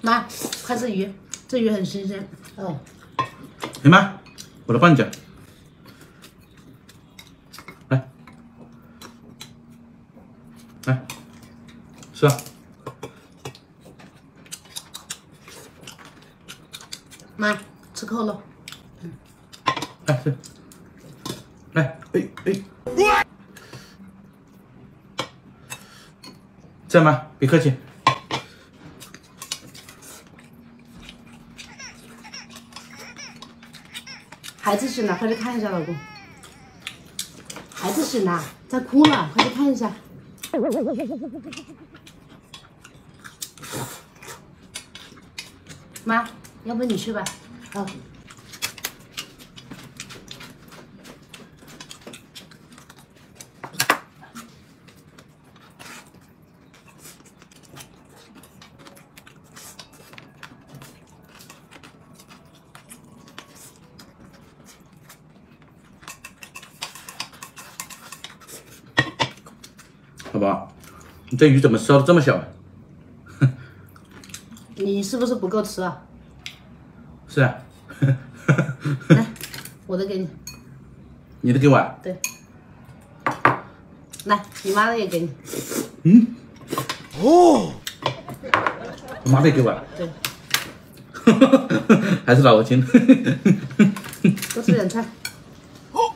妈，快吃鱼，这鱼很新鲜。哦，行吗？我来帮你夹。来，来，吃啊！妈，吃扣了。来吃，来，哎哎，这样吗？别客气。孩子醒了，快去看一下，老公。孩子醒了，在哭了，快去看一下。妈，要不你去吧。好。宝宝，你这鱼怎么烧的这么小啊？你是不是不够吃啊？是啊。来，我的给你。你的给我啊？对。来，你妈的也给你。嗯。哦。我妈的给我啊？对。还是老婆亲。多吃点菜。哦。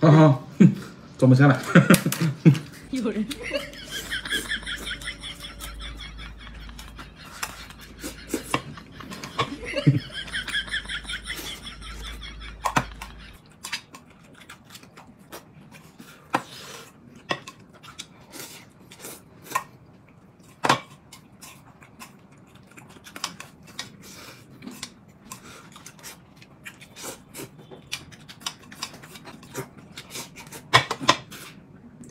好好，装不下了。有人。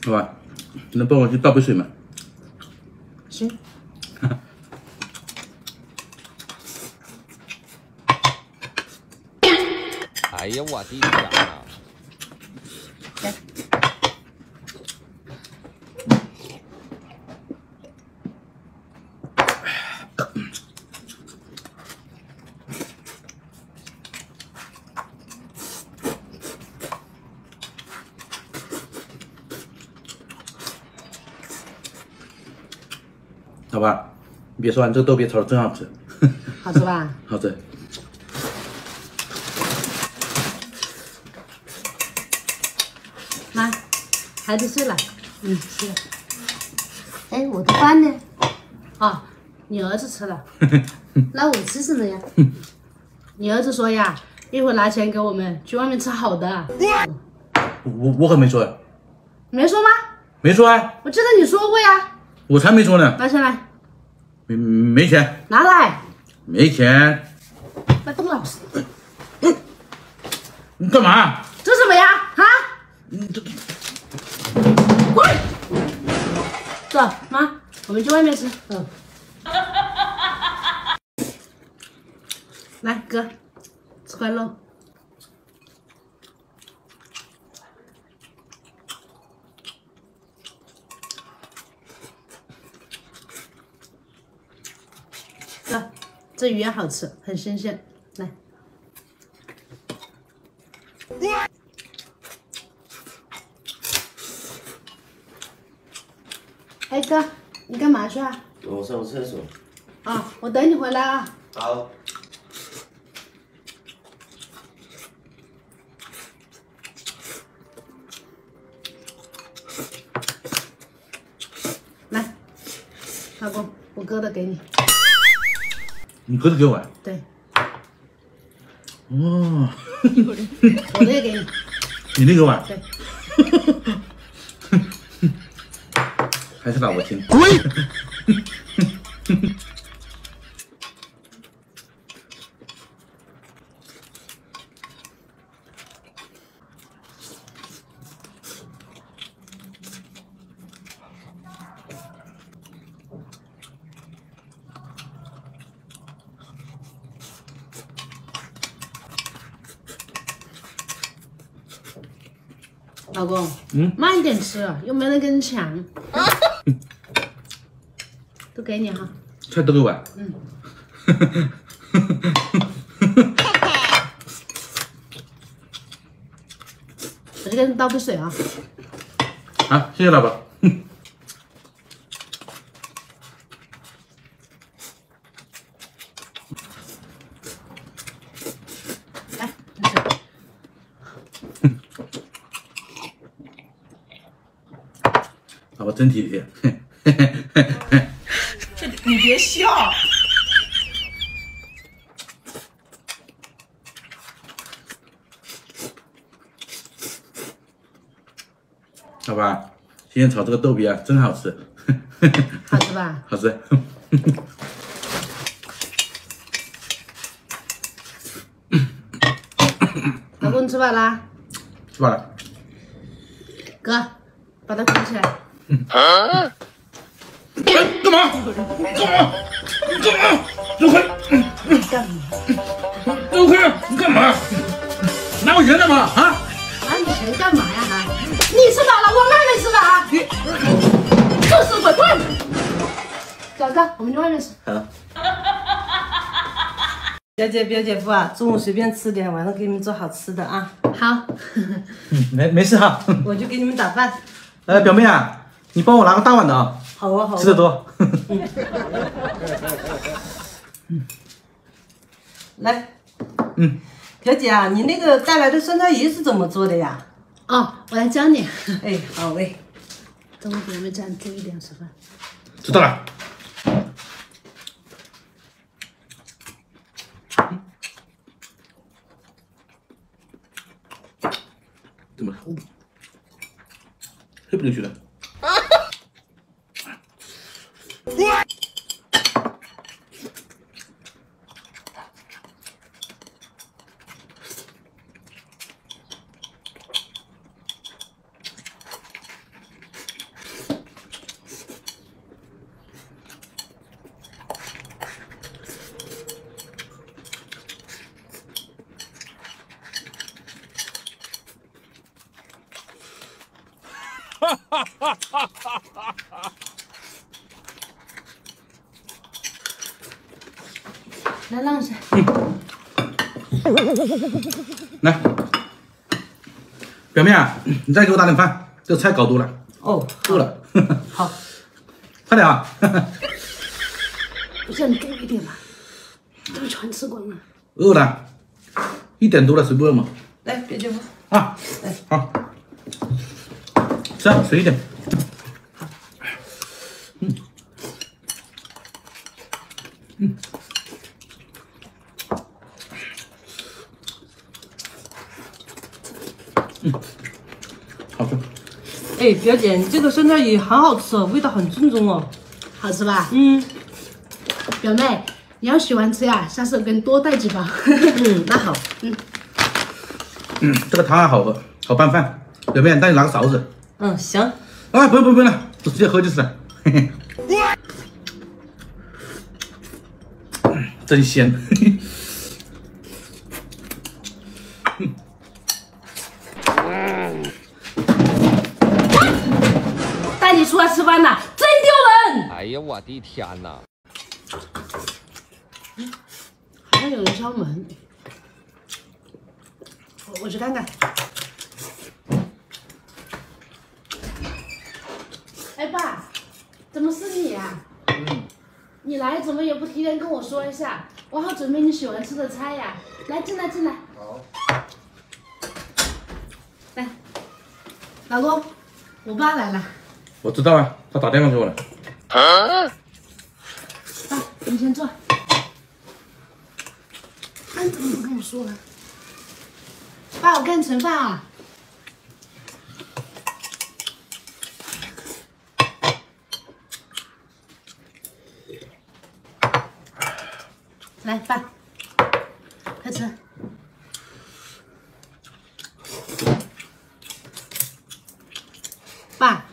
好吧。能帮我去倒杯水嘛？行。哎呀，我的天呐！来。好吧，你别说，你这个豆皮炒的真好吃，好吃吧？好吃。妈，孩子睡了，嗯，睡了。哎，我的饭呢？啊，你儿子吃了，那我吃什么呀？你儿子说呀，一会儿拿钱给我们去外面吃好的。我我可没说呀。没说吗？没说啊。我记得你说过呀。我才没说呢，拿钱来，没没钱，拿来，没钱，那董老师，你干嘛？这什么呀？啊？你这，滚！走，妈，我们去外面吃。嗯。来，哥，吃块肉。这鱼也好吃，很新鲜。来，哎哥，你干嘛去啊？我上个厕所。啊，我等你回来啊。好。来，老公，我割的给你。你格子给我？对。哦。我的也给你。你那个碗？对。还是老婆亲。滚！老公，嗯，慢点吃，又没人跟你抢，都给你哈。菜都给我。嗯。我去给你倒杯水啊。啊，谢谢老婆。来，没事。老婆真体贴。你别笑。好吧，今天炒这个豆皮啊，真好吃。好吃吧？好吃。老公，你吃饱啦？吃饱了。哥，把它扶起来。哎，干嘛？干嘛？干嘛？走开！干嘛？走开！你干嘛？拿我钱干嘛？啊？拿你钱干嘛呀？哈？你吃饱了，我妹妹吃饱啊！你这是滚滚！小哥，我们去外面吃。好。表姐表姐夫啊，中午随便吃点，晚上给你们做好吃的啊。好。嗯，没没事哈。我就给你们打饭。呃，表妹啊，你帮我拿个大碗的啊。好啊好啊。吃的多。嗯。来。嗯。表姐啊，你那个带来的酸菜鱼是怎么做的呀？哦，我来教你。哎，好嘞。等我表妹这样注意点吃饭。知道了。怎么黑黑不溜秋的？来，表妹啊，你再给我打点饭，这菜搞多了。哦，够了。好，快点啊！不是你多一点嘛，都全吃光了。饿了，一点多了，谁不饿嘛？来，表姐夫。啊，来，好。吃啊，随意点。好，嗯，哎，表姐，你这个酸菜鱼很好吃哦，味道很正宗哦。好吃吧？嗯。表妹，你要喜欢吃呀，下次我给你多带几包。嗯，那好。嗯。嗯，这个汤还好喝，好拌饭。表妹，带你拿个勺子。嗯，行。啊，不用不用不用了，我直接喝就是了。嘿嘿。真鲜。天呐！好像有人敲门，我我去看看。哎爸，怎么是你呀、嗯。你来怎么也不提前跟我说一下？我好准备你喜欢吃的菜呀。来，进来进来。好。来，老公，我爸来了。我知道啊，他打电话给我了。爸，你先坐。那你怎么不跟我说呢？爸，我给你盛饭啊。来，爸，快吃。爸，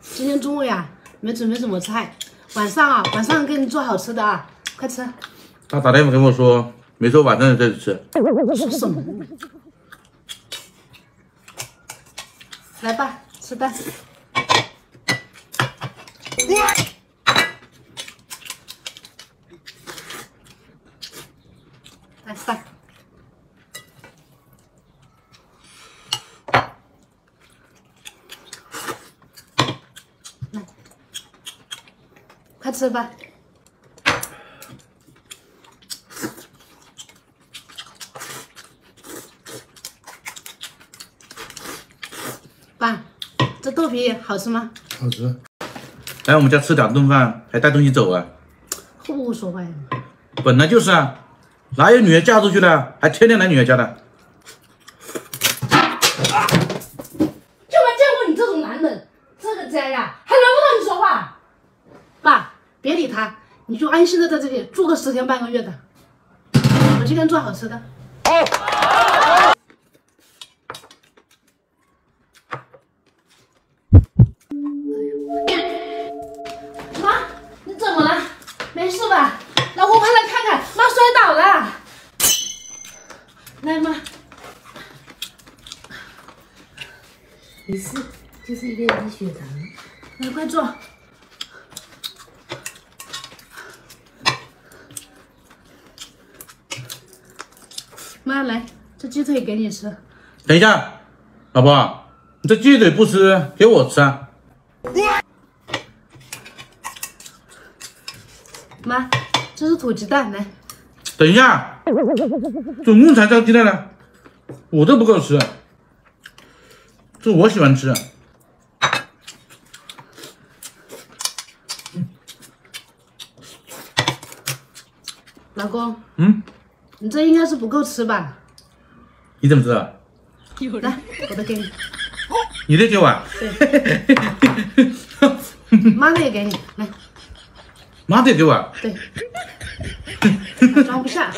今天中午呀，没准备什么菜，晚上啊，晚上给你做好吃的啊，快吃。他打电话跟我说，没说晚上再吃。说什么？来吧，吃饭。来饭。来，快吃吧。爸，这豆皮好吃吗？好吃。来我们家吃两顿饭，还带东西走啊？胡说八道！本来就是啊，哪有女儿嫁出去的还天天来女儿家的？就没见过你这种男人，这个家呀，还轮不到你说话。爸，别理他，你就安心的在这里住个十天半个月的。我今天做好吃的。妈，你怎么了？没事吧？老公，快来看看，妈摔倒了。来，妈。没事，就是一点低血糖。来，快坐。妈，来，这鸡腿给你吃。等一下，老婆，你这鸡腿不吃，给我吃啊？妈，这是土鸡蛋，来。等一下，总共才这鸡蛋呢，我都不够吃，这我喜欢吃。老公，嗯，你这应该是不够吃吧？你怎么知道？来，我的给你，你的给我对？妈的也给你，来，妈的给我啊？对，装不下，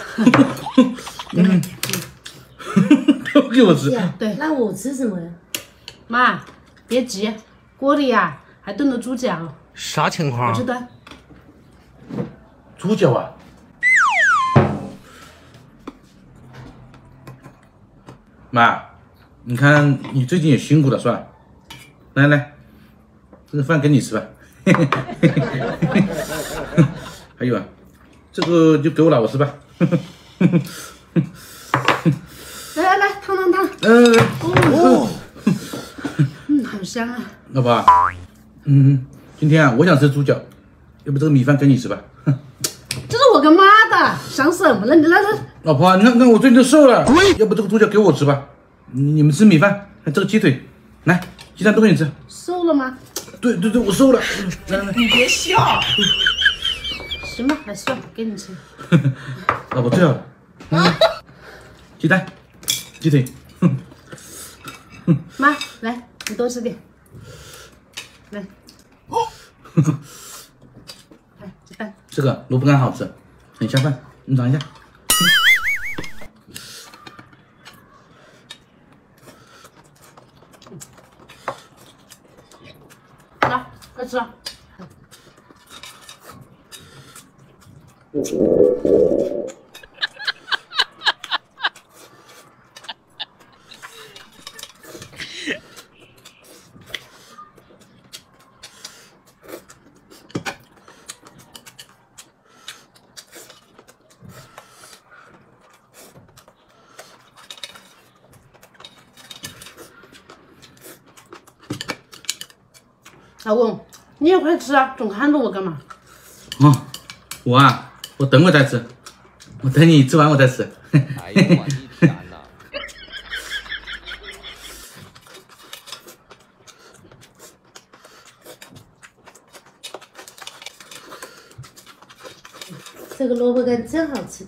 都给我吃。对那我吃什么呀？妈，别急，锅里呀、还炖了猪脚，啥情况去？端。猪脚啊？妈，你看你最近也辛苦了是吧？来来，这个饭给你吃吧。还有啊，这个就给我老婆吃吧。来来来，烫烫烫，呃，嗯，好香啊！老婆，嗯，今天啊，我想吃猪脚，要不这个米饭给你吃吧。这是我跟妈的，想什么了？你来来，老婆，你看看我最近都瘦了，要不这个猪脚给我吃吧？你你们吃米饭，还这个鸡腿，来，鸡蛋都给你吃。瘦了吗？对对对，我瘦了。来来来，行吧，来算了，给你吃。老婆最好了。嗯，鸡蛋，鸡腿，妈，来，你多吃点。来，哦 来鸡蛋，这个萝卜干好吃，很下饭，你尝一下。来，快吃。老公，你也快吃啊，总看着我干嘛？哦，我啊，我等会再吃，我等你吃完我再吃。哎呦我的天哪！这个萝卜干真好吃。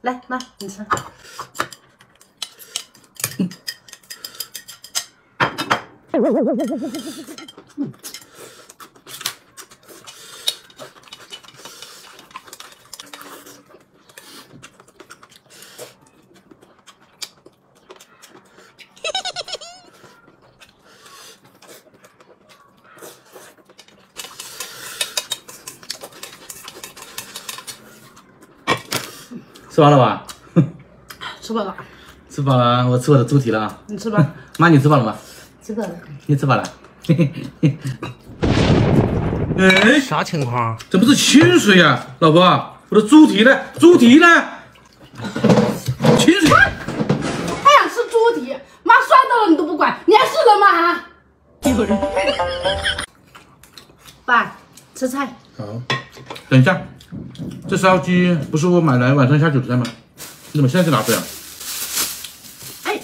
来，妈，你吃。吃完了吧？吃饱了，吃饱了，我吃我的猪蹄了啊。你吃吧。妈，你吃饱了吗？吃饱了，你吃饱了？哎，啥情况？怎么是清水呀、老婆？我的猪蹄呢？猪蹄呢？清水。还想吃猪蹄？妈摔到了你都不管，你还是人吗？啊！有人。爸，吃菜。好，等一下，这烧鸡不是我买来晚上下酒菜吗？你怎么现在就拿出来了？哎，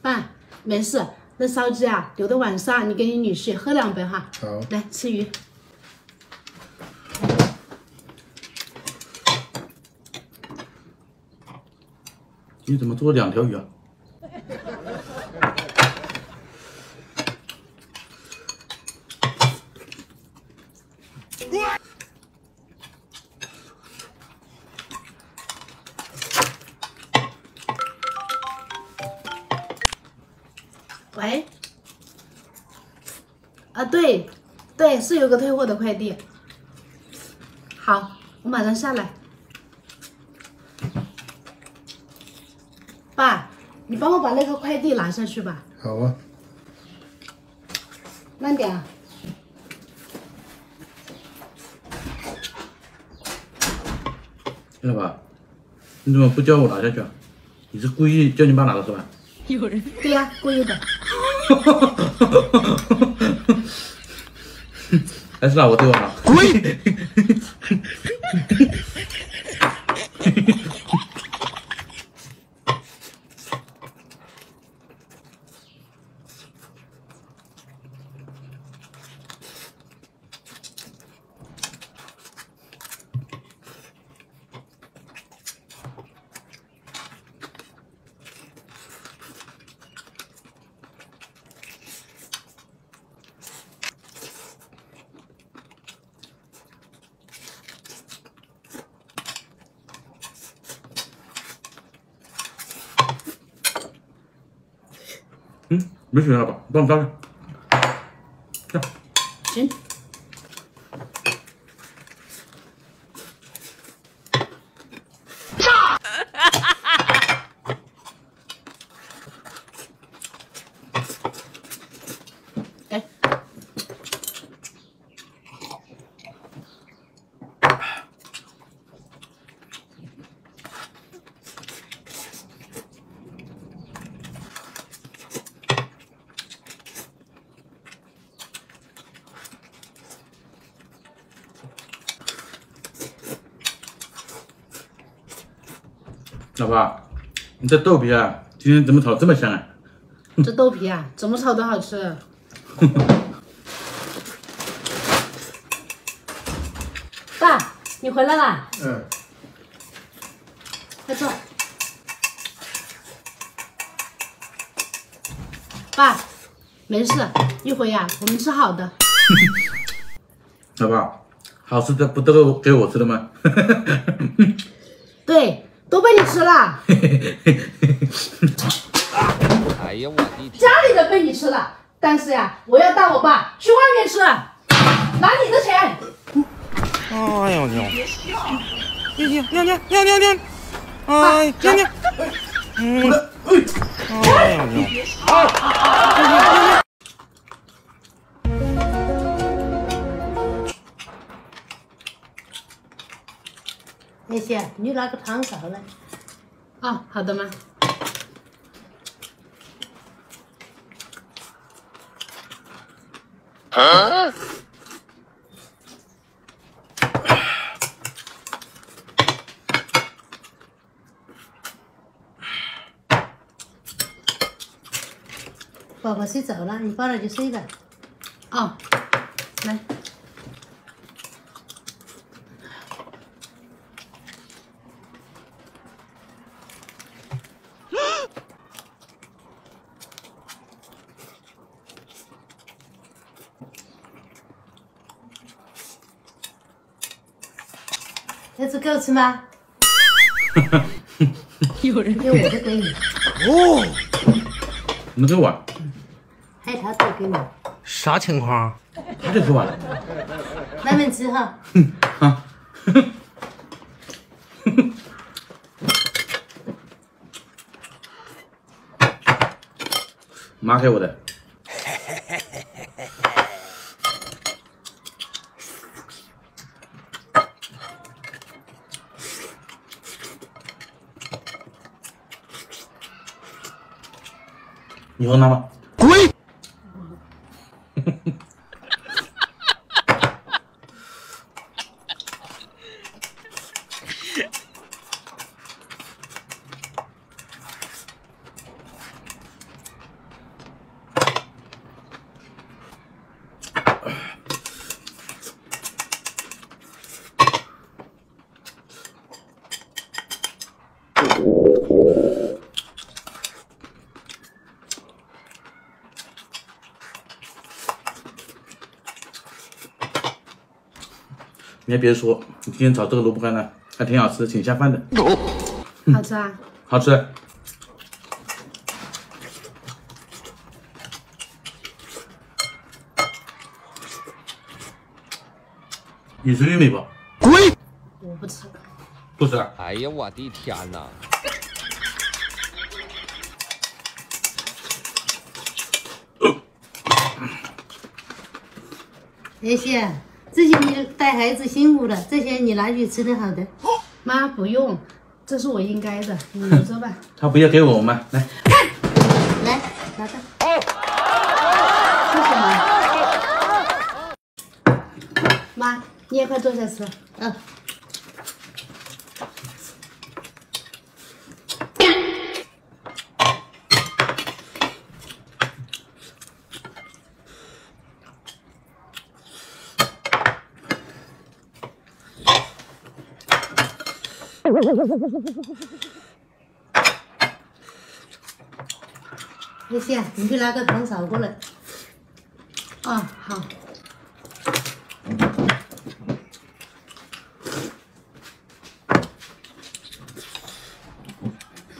爸，没事，那烧鸡啊，留到晚上你给你女婿喝两杯哈。好来吃鱼。你怎么做两条鱼啊？喂，啊对，对，是有个退货的快递。好，我马上下来。爸，你帮我把那个快递拿下去吧，好啊，慢点啊。老爸，你怎么不叫我拿下去啊？你是故意叫你爸拿的是吧？有人对呀、故意的。还是拿我对我好？滚！嗯，没水了吧？帮我倒上。行。哎，老爸，你这豆皮啊，今天怎么炒这么香啊？这豆皮啊，怎么炒都好吃。爸，你回来啦？嗯。快坐。爸，没事，一会呀、我们吃好的。老爸，好吃的不都给我吃的吗？对，都被你吃了，哎呀，我的天！家里的被你吃了，但是呀，我要带我爸去外面吃，拿你的钱。哎呦娘！娘娘娘娘娘娘娘！哎娘娘！嗯，哎呦娘！那些你拿个汤勺来，哦，好的吗？宝宝睡着了，你抱着就睡吧。哦，来，要吃狗吃吗？有人给我就给你，哦你给我，海涛都给你，啥情况？他就吃完了。慢慢吃哈。啊，妈给我的。你你还别说，你今天炒这个萝卜干呢，还挺好吃，挺下饭的，好吃啊！好吃。你吃玉米不？滚！我不吃，不吃啊。哎呀，我的天哪！那些这些你带孩子辛苦了，这些你拿去吃点好的。妈不用，这是我应该的，你留着吧。他不要给我吗，来，来，拿着。谢谢妈。妈，你也快坐下吃。嗯，那些你去拿个汤勺过来。哦，好。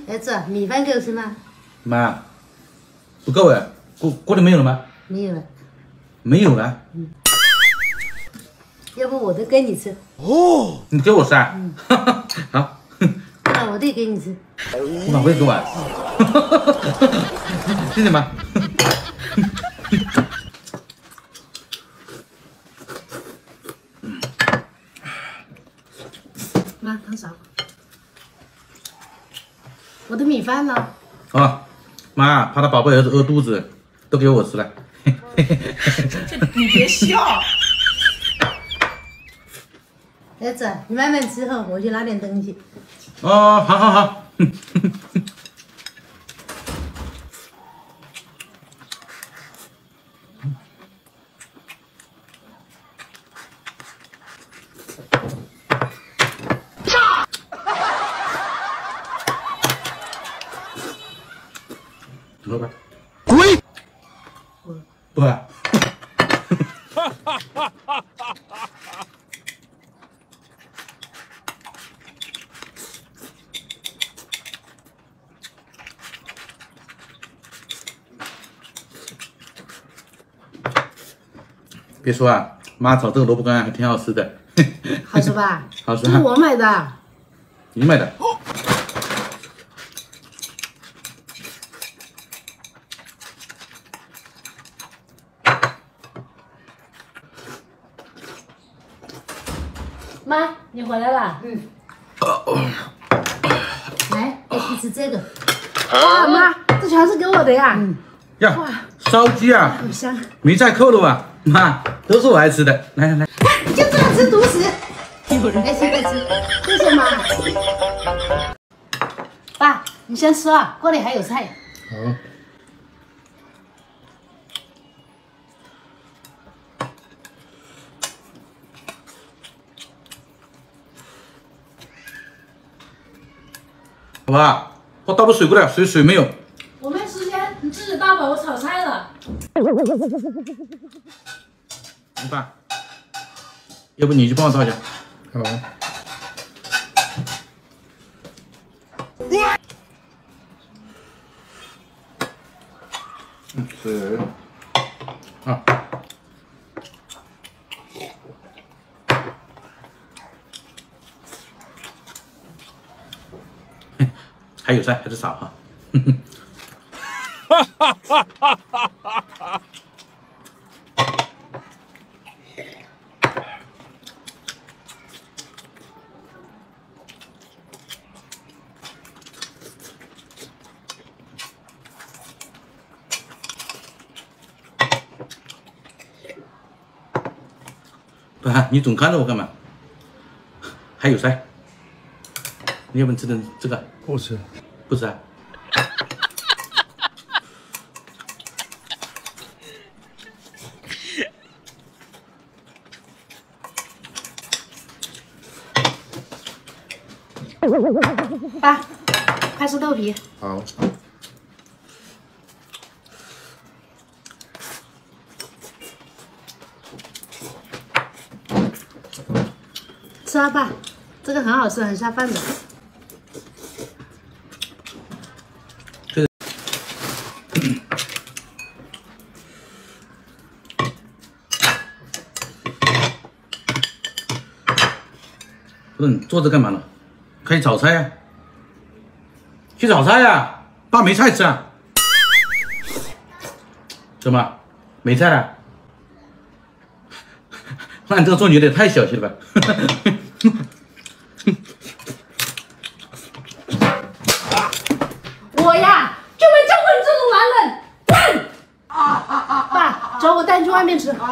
儿子，米饭够吃吗？妈，不够哎，锅锅里没有了吗？没有了，没有了，嗯要不我都给你吃，哦你给我吃啊？好，那我弟给你吃。我哪会给我啊？谢谢妈。妈，汤勺。我的米饭呢？啊，妈，怕他宝贝儿子饿肚子，都给我吃了。你别笑。儿子，你慢慢吃哈，我去拿点东西。哦，好好好。别说啊，妈炒这个萝卜干还挺好吃的。好吃吧？好吃这是我买的。你买的？妈，你回来了。嗯。来，一起吃这个。哇，妈，这全是给我的呀。嗯呀，烧鸡啊，好香。没再扣了吧？妈，都是我爱吃的。来来来，就知道吃独食。来，现在吃。谢谢妈。爸，你先吃啊，锅里还有菜。好。好吧，我倒杯水过来，水水没有。我没时间，你自己倒吧，我炒菜了。爸，要不你去帮我倒一下。好。嗯，水。啊。还有菜，还是少哈。爸，你总看着我干嘛？还有噻，你要不你吃点这个？不吃。不吃啊？爸，快吃豆皮。好。吃啊，爸，这个很好吃，很下饭的。不是你坐着干嘛呢？快去炒菜呀、去炒菜呀、爸没菜吃啊！怎么没菜了？那你这个做女的也太小气了吧！我呀，就没见过你这种男人，滚！爸，走，我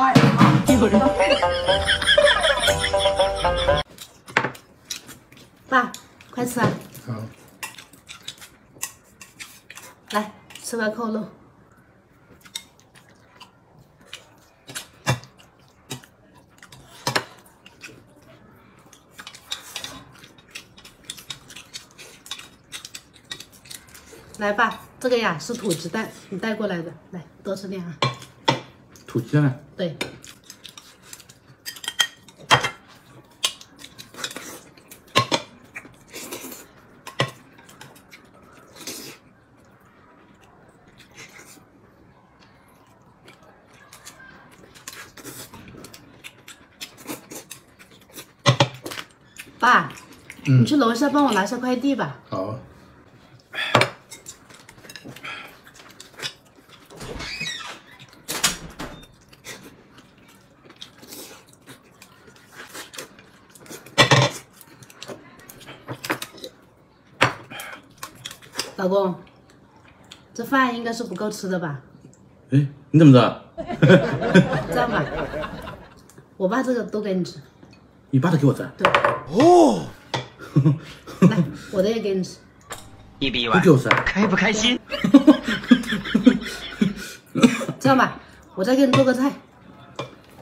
带你去外面吃。爸，快吃啊！好。来，吃块扣肉。来吧，这个呀是土鸡蛋，你带过来的，来多吃点啊。土鸡蛋啊，对，爸，你去楼下帮我拿下快递吧。好。老公，这饭应该是不够吃的吧？哎，你怎么知道？这样吧，我爸这个都给你吃。你爸的给我吃啊？对，哦，来，我的也给你吃。一比一碗不给，我吃啊？开不开心？这样吧，我再给你做个菜。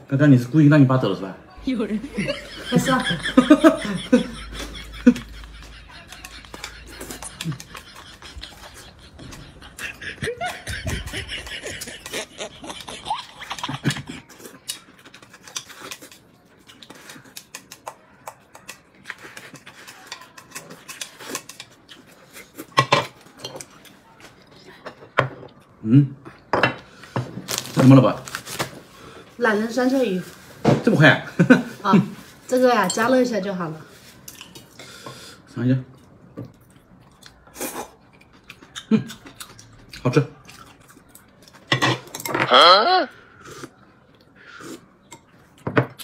刚刚你是故意让你爸走了是吧？有人 快吃啊！嗯，这怎么了吧？懒人酸菜鱼这么快啊？啊，这个呀加热一下就好了。尝一下。嗯，好吃。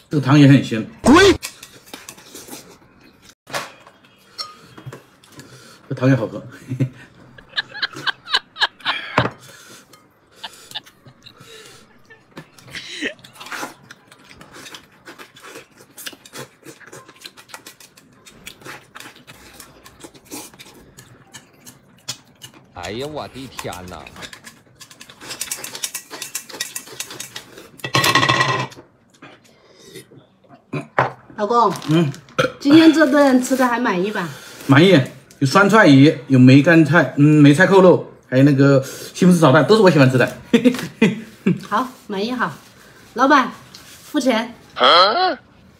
这个汤也很鲜。这汤也好喝。嘿嘿我的天哪！老公，嗯，今天这顿吃的还满意吧？满意。有酸菜鱼，有梅干菜，嗯，梅菜扣肉，还有那个西红柿炒蛋，都是我喜欢吃的。嘿嘿嘿好，满意好。老板，付钱。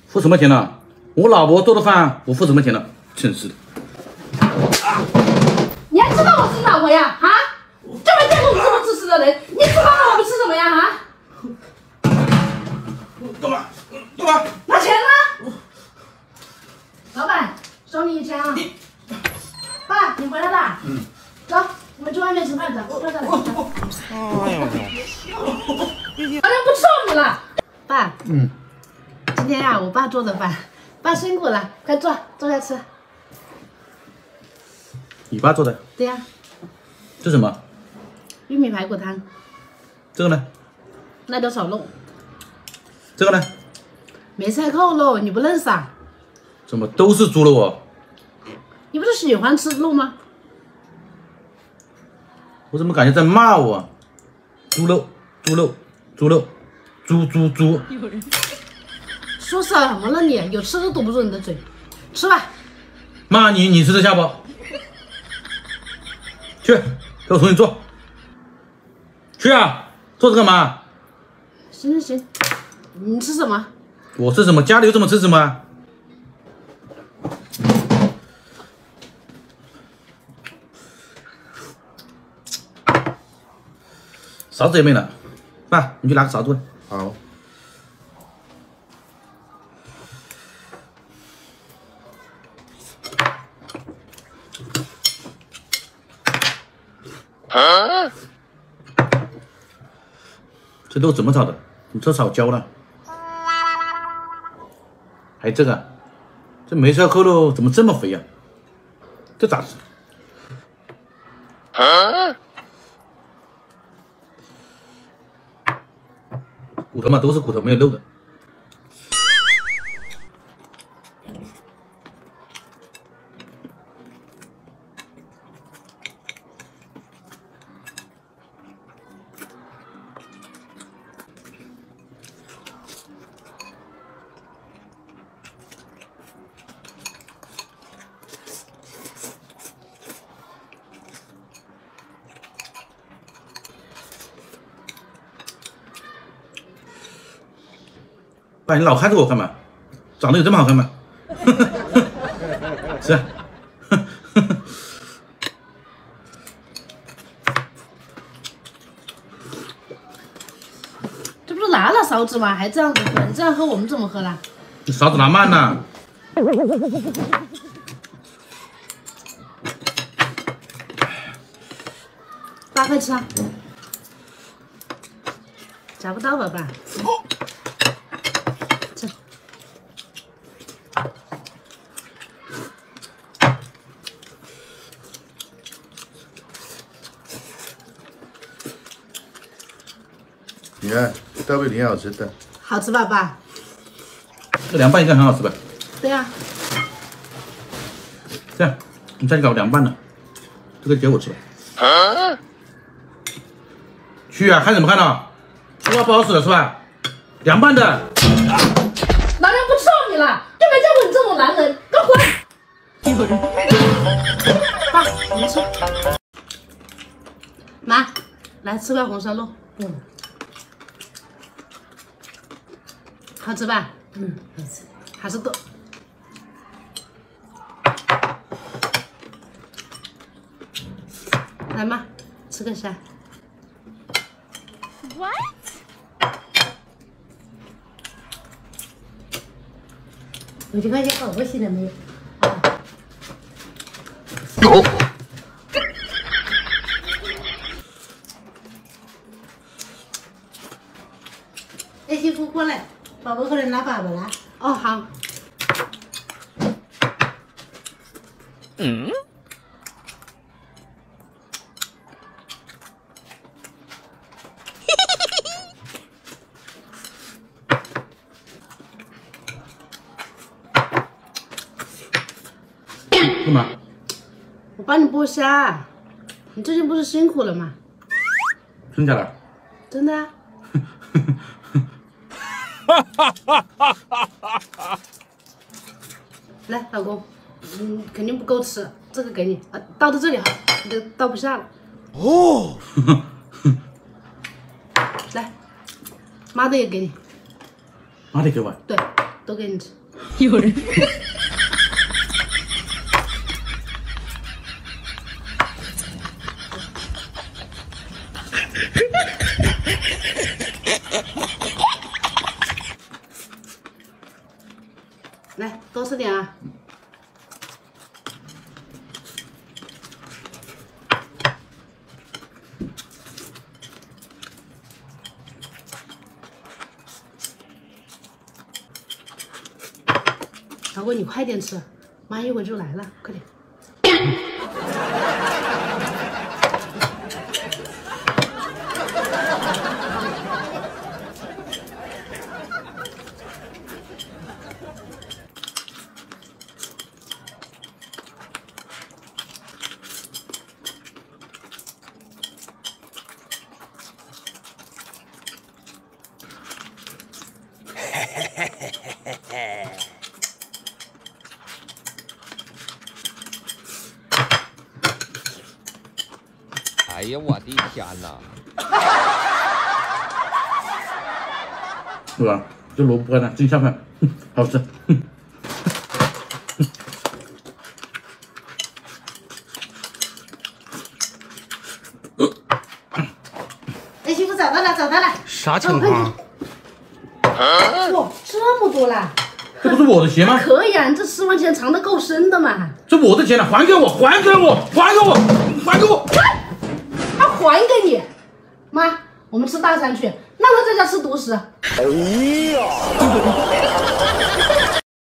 付什么钱呢？我老婆做的饭，我付什么钱呢？真是的。你还知道我是你老婆呀？啊？就没见过你这么自私的人！你吃饭了我们吃什么呀？啊？干嘛？干嘛？拿钱呢？老板，收你一千啊！爸，你回来啦？嗯。走，我们去外面吃饭去。我我再来。哎呦我天！好像不臭你了。爸，嗯，今天呀、我爸做的饭，爸辛苦了，快坐，坐下吃。你爸做的？对呀、这什么？玉米排骨汤，这个呢？辣椒炒肉，这个呢？梅菜扣肉，你不认识啊？怎么都是猪肉哦？你不是喜欢吃肉吗？我怎么感觉在骂我啊？猪肉，猪肉，猪肉，猪猪猪！说什么了你？有吃都堵不住你的嘴，吃吧。骂你，你吃得下不？去，给我重新做。去啊，坐着干嘛？行行行，你吃什么？我吃什么？家里有什么吃什么。勺子也没了，爸，你去拿个勺子来。好，这肉怎么炒的？你这炒焦了。还有这个，这梅菜扣肉怎么这么肥呀、这咋吃？骨头嘛，都是骨头，没有肉的。爸，你老看着我干嘛？长得有这么好看吗？是啊。这不是拿了勺子吗？还这样子喝，你这样喝我们怎么喝啦？你勺子拿慢了。爸，快吃啊！夹不到吧，爸？吃。你看豆皮挺好吃的，好吃吧，爸？这凉拌应该很好吃吧？对呀、这样，你再去搞凉拌的，这个给我吃吧。去啊，看什么看呢？说话不好使了是吧？凉拌的，老娘不知道你了，就没见过你这种男人，给我滚！爸，你吃。妈，来吃块红烧肉。嗯，好吃吧？嗯，好吃，还是多。来嘛，吃个虾。五千块钱搞过去了没有？哎，媳妇过来，宝宝过来拿粑粑来。哦，好。嗯干嘛？我帮你剥虾，你最近不是辛苦了吗？真假的？真的啊。来，老公，嗯，肯定不够吃，这个给你啊，倒到这里哈，你都倒不下了。哦。来，妈的也给你，妈的给我。对，都给你吃。来，多吃点啊。老公，你快点吃，妈一会儿就来了，快点。呀，我的天哪！是吧？这萝卜干呢，真下饭，好吃。哼哎，媳妇找到了，找到了。啥情况？哇，这么多啦！这不是我的鞋吗？可以啊，你这十万钱藏得够深的嘛。这我的钱呢，还给我，还给我，还给我，还给我！他还给你，妈，我们吃大餐去，那我在家吃独食。